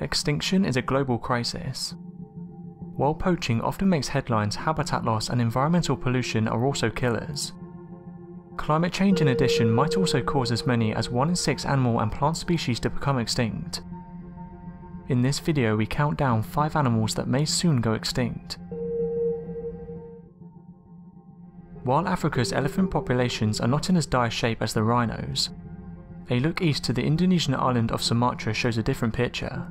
Extinction is a global crisis. While poaching often makes headlines, habitat loss and environmental pollution are also killers. Climate change in addition might also cause as many as 1 in 6 animal and plant species to become extinct. In this video we count down 5 animals that may soon go extinct. While Africa's elephant populations are not in as dire shape as the rhinos, a look east to the Indonesian island of Sumatra shows a different picture.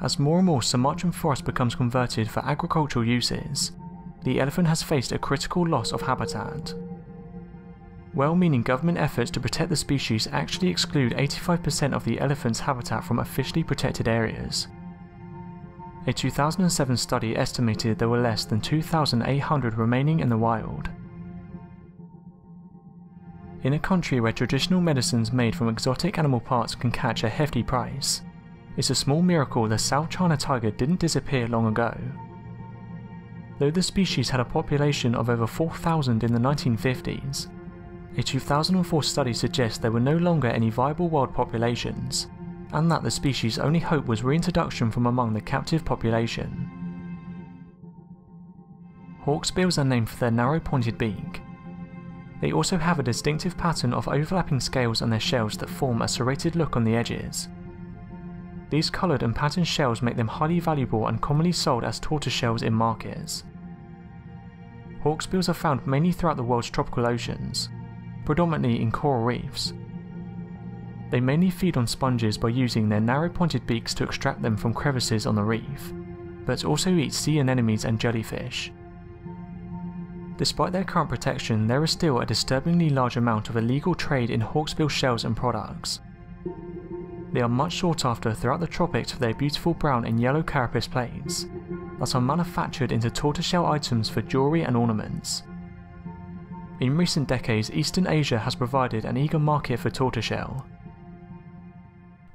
As more and more Sumatran forest becomes converted for agricultural uses, the elephant has faced a critical loss of habitat. Well-meaning government efforts to protect the species actually exclude 85% of the elephant's habitat from officially protected areas. A 2007 study estimated there were less than 2,800 remaining in the wild. In a country where traditional medicines made from exotic animal parts can catch a hefty price, it's a small miracle the South China tiger didn't disappear long ago. Though the species had a population of over 4,000 in the 1950s, a 2004 study suggests there were no longer any viable wild populations, and that the species' only hope was reintroduction from among the captive population. Hawksbills are named for their narrow pointed beak. They also have a distinctive pattern of overlapping scales on their shells that form a serrated look on the edges, these coloured and patterned shells make them highly valuable and commonly sold as tortoise shells in markets. Hawksbills are found mainly throughout the world's tropical oceans, predominantly in coral reefs. They mainly feed on sponges by using their narrow pointed beaks to extract them from crevices on the reef, but also eat sea anemones and jellyfish. Despite their current protection, there is still a disturbingly large amount of illegal trade in hawksbill shells and products, they are much sought after throughout the tropics for their beautiful brown and yellow carapace plates that are manufactured into tortoiseshell items for jewellery and ornaments. In recent decades, Eastern Asia has provided an eager market for tortoiseshell.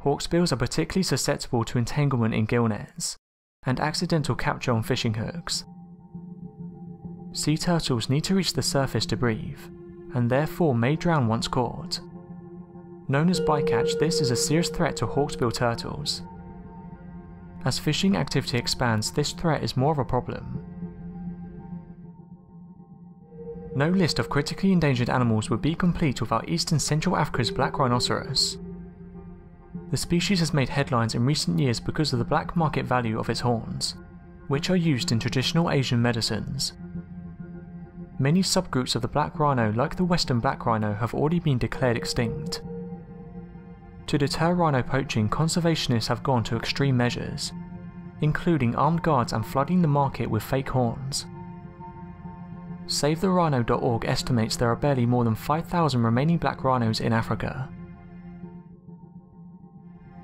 Hawksbills are particularly susceptible to entanglement in gill nets and accidental capture on fishing hooks. Sea turtles need to reach the surface to breathe, and therefore may drown once caught. Known as bycatch, this is a serious threat to hawksbill turtles. As fishing activity expands, this threat is more of a problem. No list of critically endangered animals would be complete without eastern Central Africa's black rhinoceros. The species has made headlines in recent years because of the black market value of its horns, which are used in traditional Asian medicines. Many subgroups of the black rhino like the western black rhino have already been declared extinct. To deter rhino poaching, conservationists have gone to extreme measures, including armed guards and flooding the market with fake horns. SaveTheRhino.org estimates there are barely more than 5,000 remaining black rhinos in Africa.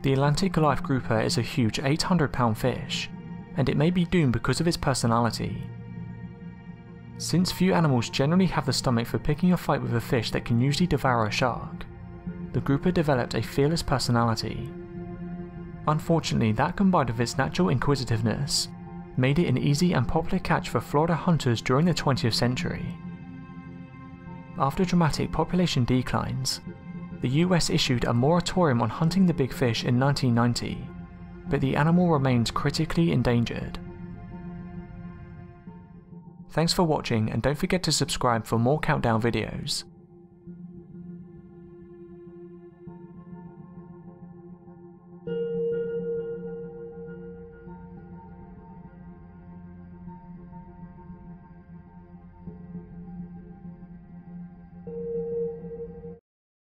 The Atlantic goliath grouper is a huge 800 pound fish, and it may be doomed because of its personality. Since few animals generally have the stomach for picking a fight with a fish that can usually devour a shark, the grouper developed a fearless personality. Unfortunately, that combined with its natural inquisitiveness, made it an easy and popular catch for Florida hunters during the 20th century. After dramatic population declines, the US issued a moratorium on hunting the big fish in 1990, but the animal remains critically endangered. Thanks for watching and don't forget to subscribe for more countdown videos.